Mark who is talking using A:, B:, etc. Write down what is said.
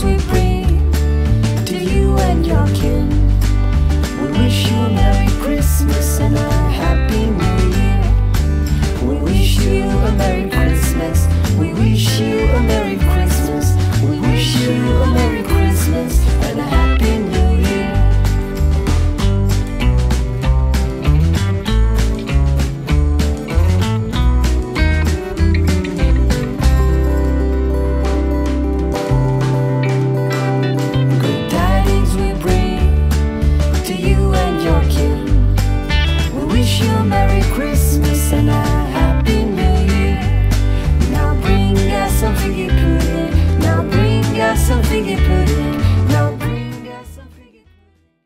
A: tidings we bring to you and your kin. We wish you a Merry Christmas and a Happy New Year. We wish you a Merry Christmas.